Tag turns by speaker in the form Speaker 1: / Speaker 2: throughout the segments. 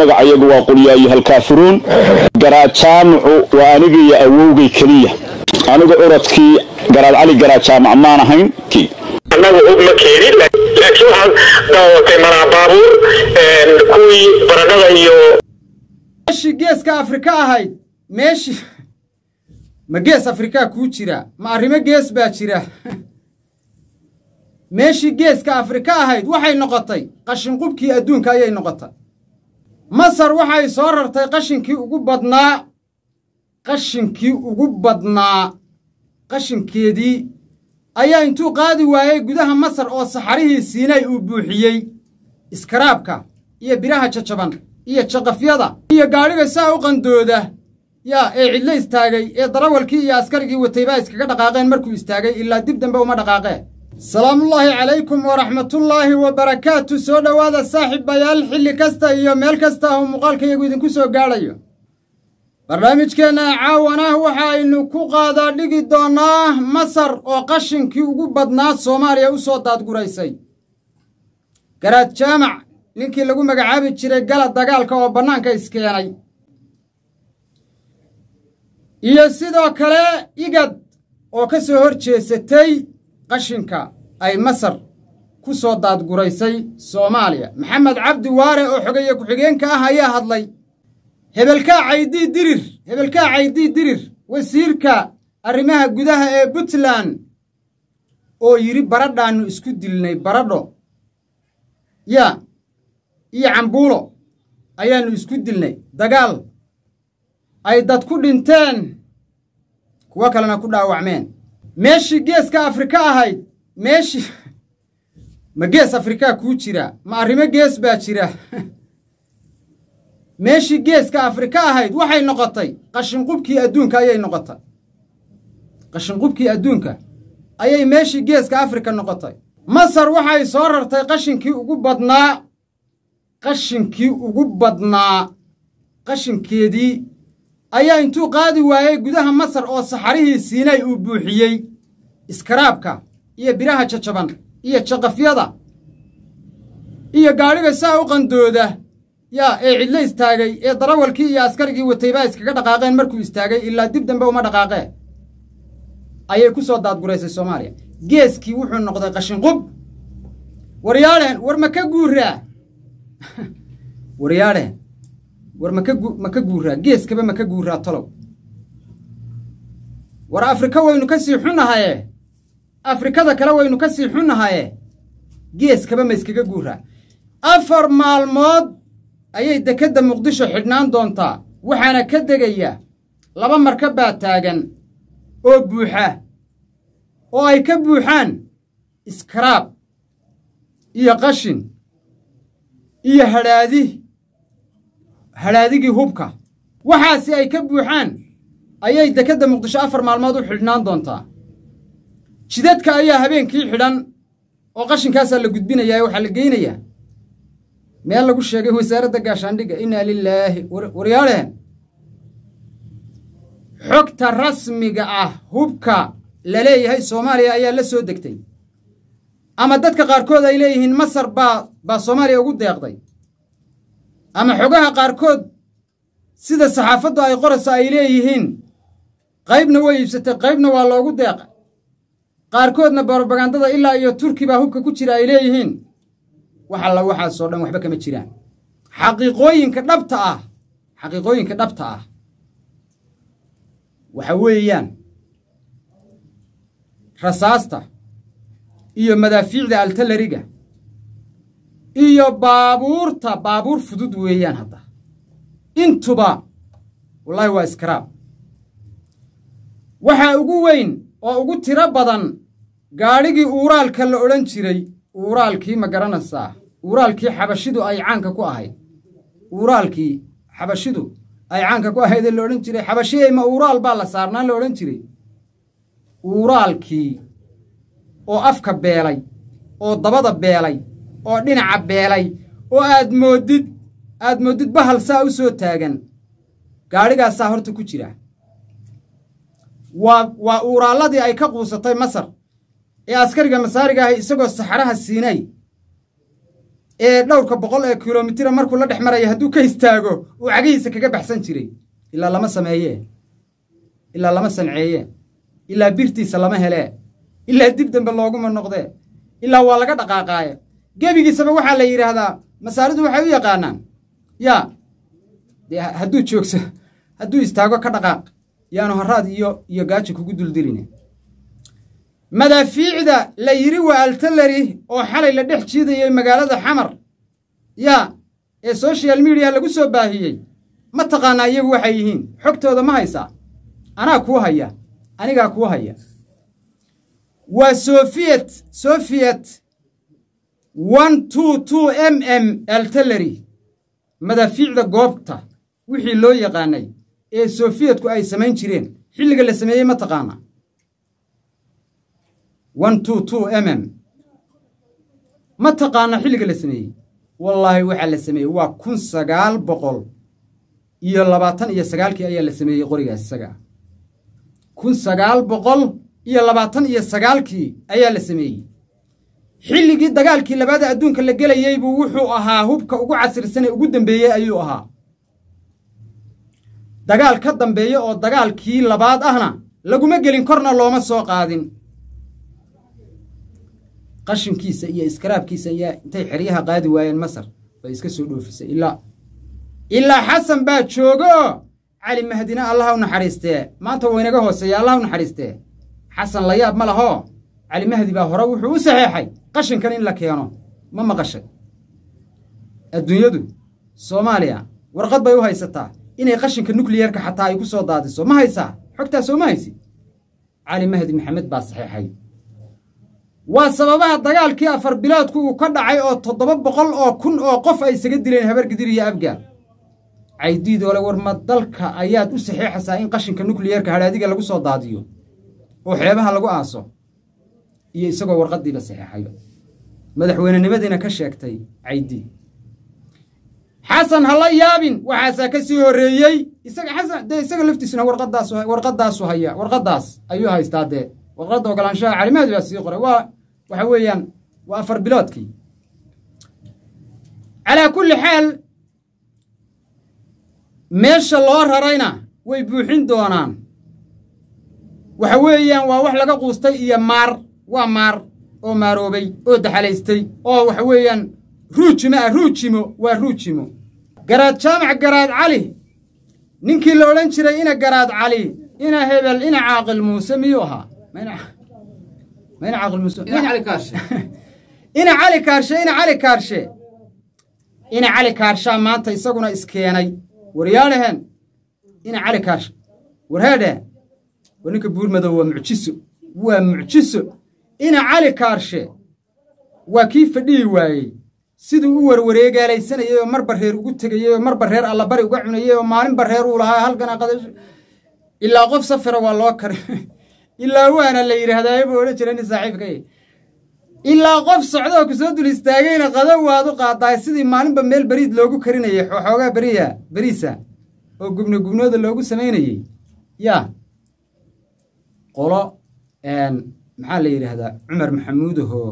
Speaker 1: magacayagu waa qulyaayohalkaafiruun garaad jaamacu waa aniga iyo awowgay keliya. Aniga orodkii garaad cali garaad jaamac maan ahayn
Speaker 2: annagu hub ma keenin laakiin waxaan daawatay maraa baabuur kuwii baradhada iyo
Speaker 3: meeshii geeska afrika ahayd. Meeshii ma gees afrikaa kuu jira ma arrimo gees baa jira. Meeshii geeska afrika ahayd waxay noqotay qashinqubkii adduunka ayay noqotay masar waxay soo rartay qashinkii ugu badnaa qashinkii ugu badnaa qashinkeedii ayaa intuu qaadi waayey gudaha masar oo saxarihii siinay uu buuxiyey. Iskaraabka iyo biraha jajaban iyo jaqafyada iyo gaadhiga saa u qandooda yaa ee cidlo istaagay ee darawalkii iyo askarigii watay baa iskaga dhaqaaqeen markuu istaagay. Ilaa dib dambe uma dhaqaaqee salaamullaahi calaykum waraxmatullaahi wa barakaatu soo dhowaada saaxiibayaal xilli kasta iyo meel kasta oo muuqaalkayagu idinku soo gaadhayo. Barnaamijkeenna caawana waxaynu ku qaadaa dhigi doonnaa masar oo qashinkii ugu badnaa soomaaliya u soo daadguraysay. Garaad jaamac ninkii lagu magacaabi jiray gala dagaalka oo bannaanka iskeenay. Iyo sidoo kale igad oo ka soo hor jeesatay qashinka ay masar ku soo daadguraysay soomaaliya. Maxamed cabdi waare oo xogeeye ku-xigeenka ah ayaa hadlay hebelkaa caydii dirir hebelkaa caydii dirir wasiirka arrimaha gudaha ee puntland oo yidhi baradhaannu isku dilnay baradho yaa iyo cambuulo ayaannu isku dilnay dagaal ay dad ku dhinteen kuwo kalena ku dhaawacmeen meeshii geeska afrika ahayd. Meeshii ma gees afrikaa kuu jira? Ma arrimo gees baa jira? Meeshii geeska afrika ahayd waxay noqotay qashinqubkii adduunka ayay noqotay. Qashinqubkii adduunka ayay meeshii geeska afrika noqotay. Masar waxay soo rartay qashinkii ugu badnaa qashinkii ugu badnaa qashinkeedii ayaa intuu qaadi waayey gudaha masar oo saxarihii siinay uu buuxiyey. Iskaraabka iyo biraha jajaban iyo jaqafyada iyo gaadhiga saa u qandooda yaa ee cidlo istaagay ee darawalkii iyo askarigii watay baa iskaga dhaqaaqeen markuu istaagay ilaa dib dambe uma dhaqaaqee ayay ku soo daadguraysay soomaaliya. Geeskii wuxuu noqday qashinqub. Waryaadheen war ma ka guuraa waryaadheen war maka ma ka guuraa geeskaba ma ka guuraa tolow? War afrika waynu ka sii xunnahaye afrikada kale waynu ka sii xunnahaye geeskaba ma iskaga guuraa afar maalmood ayay dekedda muqdisho xidhnaan doontaa. Waxaana ka degaya laba markab baa taagan oo buuxa oo ay ka buuxaan iskaraab iyo qashin iyo hadhaadi hadhaadigii hubka. Waxaasi ay ka buuxaan ayay dekedda muqdisho afar maalmood u xidhnaan doontaa. Jidadka ayaa habeenkii xidhan oo qashinkaasaa la gudbinayaa waxaa la geynayaa. Meel lagu sheegay wasaaradda gaashaandhigga innaa lilaahi waryaadheen xogta rasmiga ah hubka la leeyahay soomaaliya ayaa la soo degtay. Ama dadka qaarkood ay leeyihiin masar baa baa soomaaliya ugu deeqday ama xogaha qaarkood sida saxaafaddu ay qorayso ay leeyihiin qaybna way iibsatay qaybna waa loogu deeqa qaarkoodna brobagandada ilaa iyo turki baa hubka ku jira ay leeyihiin. Wax alla waxaasoo dhan waxba kama jiraan. Xaqiiqooyinka dhabta ah xaqiiqooyinka dhabta ah waxa weeyaan rasaasta iyo madaafiicda altalariga iyo baabuurta baabuur fudud weeyaan hadda. Intuba wallaahi waa iskaraab. Waxaa ugu weyn oo ugu tiro badan gaadhigii uuraalka la odhan jiray uuraalkii ma garanaysaa uuraalkii xabashidu ay caanka ku ahayd. Uuraalkii xabashidu ay caanka ku ahayd ee la odhan jiray xabashiyey ma uuraal baa la saarnaa la odhan jiray. Uuraalkii oo afka beelay oo dabada beelay oo dhinaca beelay oo aad moodid aad moodid bahal saa u soo taagan. Gaadhigaasaa horta ku jira. Waa waa uuraalladii ay ka quusatay masar ee askariga masaariga ahi isagoo saxaraha siinay.
Speaker 4: Ee dhowrka boqol ee kilomitira markuu la dhex maraya hadduu ka istaago uu cagihiisa kaga baxsan jiray. Ilaa lama sameeye. Ilaa lama sanceeye ilaa birtiisa lama hele. Ilaa dib dambe looguma noqdee ilaa waa laga dhaqaaqaaye gebigiisaba waxaa la yidhaahdaa masaaridu waxay u yaqaanaan yaa dee hadduu joogso hadduu istaago ka dhaqaaq yaanu haraad iyo iyo gaajo kugu duldiline madaafiicda la yidhi waa altalari oo xalay la dhex jiidayay magaalada xamar. Yaa ee social mediya lagu soo baahiyey ma taqaanaa iyagu waxay yihiin xogtooda ma haysaa. Anaa kuu haya anigaa kuu haya. Waa sofiyet sofiyet one two two m m altalari madaafiicda goobta wixii loo yaqaanay ee sofiyetku ay samayn jireen. Xilliga la sameeyey ma taqaanaa one two two m m. Ma taqaana xilliga la sameeyey wallaahi waxaa la sameeyey waa kun sagaal boqol iyo labaatan iyo sagaalkii ayaa la sameeyey qorigaas isaga. Kun sagaal boqol iyo labaatan iyo sagaalkii ayaa la sameeyey xilligii dagaalkii labaada adduunka la gelayey buu wuxuu ahaa hubka ugu casirsan ugu dambeeyey ayuu ahaa. Dagaal ka dambeeya oo dagaalkii labaad ahna laguma gelin korna looma soo qaadin. Qashinkiisa iyo iskaraabkiisa ayaa intay xeryaha qaadi waayeen masar bay iska soo dhoofisay. Ilaa ilaa xasan baa jooga oo cali mahdina allaha u naxariistee maanta waa inaga hooseeya allaha u naxariistee xasan la yaab ma lahoo cali mahdi baa hore wuxuu u saxeexay qashinkan in la keeno ma maqashay? Adduunyadu soomaaliya warqad bay u haysataa inay qashinka nukliyerka xataa ay ku soo daadiso. Ma haysaa? Xogtaas oo ma haysid cali mahdi maxamed baa saxeexay waa sababaha dagaalkii afar biloodku uu ka dhacay oo toddoba boqol oo kun oo qof ay isaga dileen habargidir iyo abgaal caydiidoole war ma dalka ayaad u saxeexaysaa in qashinka nukliyerka hadhaadiga lagu soo daadiyo? Oo xeebaha lagu aaso iyo isagoo warqaddiiba saxeexayo madaxweynenimadiina ka sheegtay caydii xasan ha la yaabin waxaasaa ka sii horreeyey. Isaga xasan isaga laftiisuna warqadaas warqadaasu haya warqaddaas ayuu haystaa dee. Warqadda ogolaanshaha calimaadi baa sii qoray. Waa waxa weeyaan waa afar biloodkii. Calaa kulli xaal meesha loo rarayna way buuxin doonaan. Waxa weeyaan waa wax laga quustay iyo maar waa maar oo maaroobay oo daxalaystay oo waxa weeyaan ruujimo ah ruujimo waa ruujimo. Garaad jaamac garaad cali. Ninkii la odhan jiray ina garaad cali ina hebel ina caaqil muuse miyuu ahaa? Ina cali kaarshe ina cali kaarshe ina cali kaarshaa maanta isaguna iskeenay. Waryaadhaheen ina cali kaarshe warheedhe war ninka buurmadow waa mucjiso. Waa mucjiso ina cali kaarshe. Waa kii fadhihi waayey. Siduu u warwareegaalaysanayay oo marba reer ugu tegayey oo marba reer allabari uga cunayey oo maalinba reer uu lahaa halkana qadash ilaa qof safira waa loo kari. Ilaa waana la yidhaahdaa buu odhan jiray nin saaxiibkay ilaa qof socdoo ku soo dul istaagayna qado waad u qaadaay sidii maalinba meel beriid loogu karinayay xoogaa beriya beriisa oo gubno gubnooda loogu samaynayey yaa. Qolo maxaa la yidhaahdaa? Cumar maxamuudahoo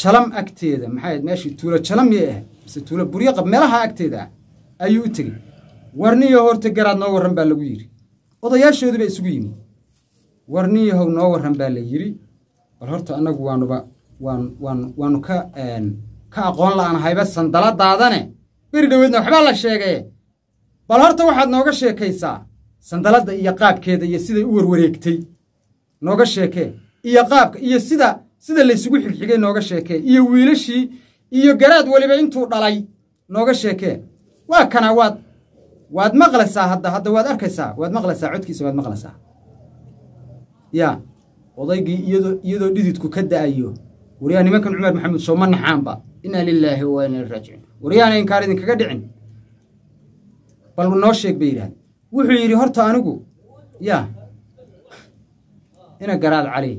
Speaker 4: jalam agteeda maxay meeshii tuulo jalam ahayd mise tuulo buryaqab meelaha agteeda ah ayuu u tegey. Warniyo horta garaad noo warran baa lagu yidhi. Odayaashoodii baa isugu yimi warniyahow noo warran baa la yidhi. Bal horta annagu waanuba waan waan waanu ka ka aqoon la'anahayba sandaladaadane beri dhoweedna waxbaa la sheegee bal horta waxaad nooga sheekaysaa sandaladda iyo qaabkeeda iyo siday u warwareegtay nooga sheekee. Iyo qaabka iyo sida sida laysugu xigxigay nooga sheekee. Iyo wiilashii iyo garaad weliba intuu dhalay nooga sheekee. Waa kana waad waad maqlaysaa hadda hadda waad arkaysaa waad maqlaysaa codkiisa waad maqlaysaa yaa odaygii iyadoo iyadoo dhididku ka da'ayo waryaa nimankan cumar maxamuud sooma naxaanba. Inaa lilaahi wa inaa raajicuun. Waryaana inkaan idinkaga dhicin bal noo sheeg bay yidhahda wuxuu yidhi horta anigu yaa ina garaad cali.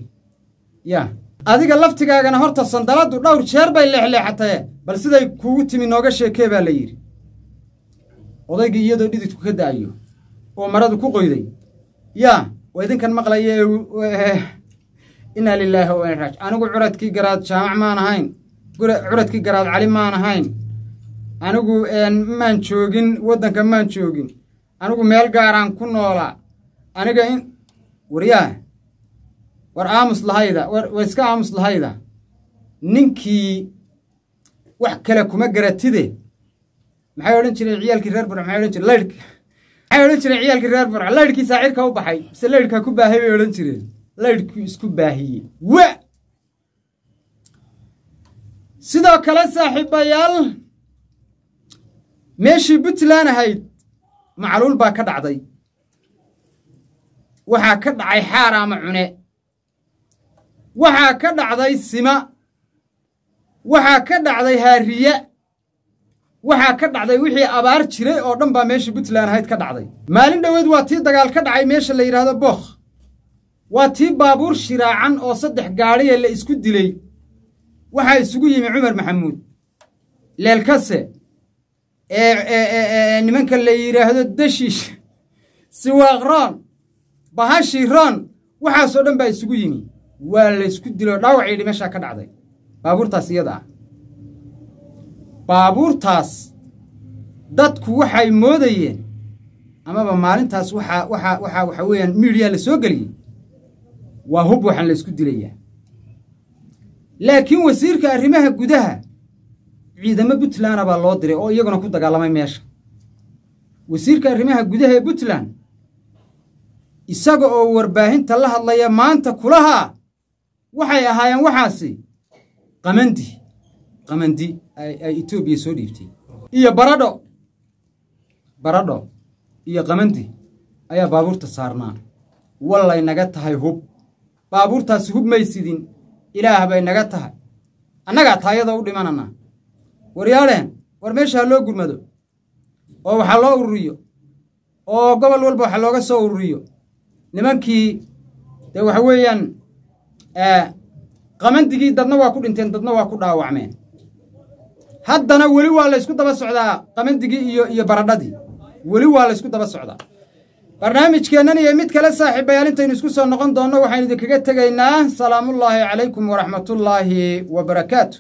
Speaker 4: Yaa adiga laftigaagana horta sandaladdu dhowr jeer bay leexleexataye bal siday kuugu timi nooga sheekee baa la yidhi. Odaygii iyadoo dhididku ka da'ayo oo maradu ku qoyday. Yaa waa idinkan maqlaya inaa lilaahi wa anigu curadkii garaad jaamac maan ahayn curadkii garaad cali maan ahayn. Anigu maan joogin waddanka maan joogin. Anigu meel gaaraan ku noolaa aniga in waryaah war aamus lahayda war iska aamus lahayda ninkii wax kale kuma garatide. Maxay odhan jireen ciyaalkii reer burc maxay odhan jireen laydhka maxay odhan jireen ciyaalkii reer burc laydhkii saacirka u baxay. Mise laydhkaa ku baahay bay odhan jireen. Laydhkii isku baahiyey. Wa! Sidoo kale saaxiibayaal meeshii puntland ahayd macluul baa ka dhacday. Waxaa ka dhacay xaaraama cune waxaa ka dhacday sima. Waxaa ka dhacday haariye. Waxaa ka dhacday wixii abaar jiray oo dhan baa meeshii puntland ahayd ka dhacday. Maalin dhoweed waa tii dagaal ka dhacay meesha la yidhaahdo bookh waa tii baabuur shiraacan oo saddex gaadhiya la isku dilay. Waxaa isugu yimi cumar maxamuud. Leelkase ee nimanka la yidhaahdo dashiish siwaaqroon bahashiroon waxaasoo dhan baa isugu yimi waa la ysku dilo dhaawacii dhimashaa ka dhacday. Baabuurtaas iyada ah. Baabuurtaas dadku waxay moodayeen amaba maalintaas waxaa waxaa waxaa waxa weeyaan miidiya la soo geliyey. Waa hub waxaan la isku dilayaa. Laakiin wasiirka arrimaha gudaha ciidamo puntlandna baa loo diray oo iyaguna ku dagaalamay meesha. Wasiirka arrimaha gudaha ee puntland isaga oo warbaahinta la hadlaya maanta kulahaa waxay ahaayeen waxaasi qamandi qamandi ay etoobiya soo dhiibtay. Iyo baradho. Baradho iyo qamandi ayaa baabuurta saarnaa. Wallay naga tahay hub. Baabuurtaasi hub may sidin ilaah bay naga tahay. Annagaa taayada u dhimananaa waryaaleen war meesha ha loo gurmado. Oo waxaa loo ururiyo. Oo gobol walba waxa looga soo ururiyo. Nimankii dee waxa weeyaan qamandigii dadna waa ku dhinteen dadna waa ku dhaawacmeen. Haddana weli waa laysku daba socdaa qamandigii iyo iyo baradhadii weli waa laysku daba socdaa. Barnaamijkeennan iyo mid kale saaxiibayaal intaynu isku soo noqon doonno waxaynu idinkaga tegaynaa. Salaamullaahi calaykum waraxmatullaahi wa barakaatu